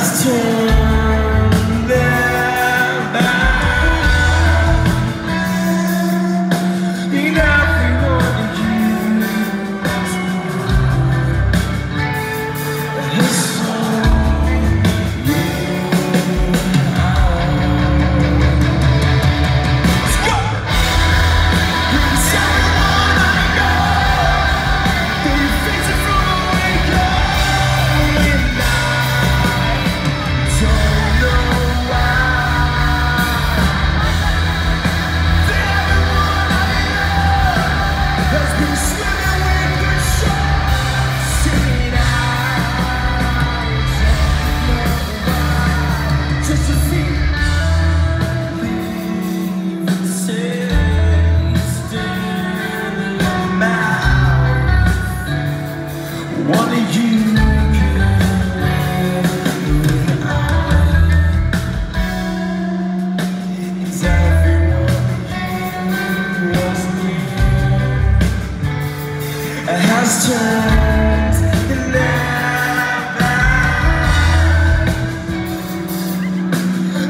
just turn.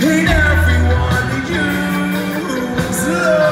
Hey, everyone, you was love.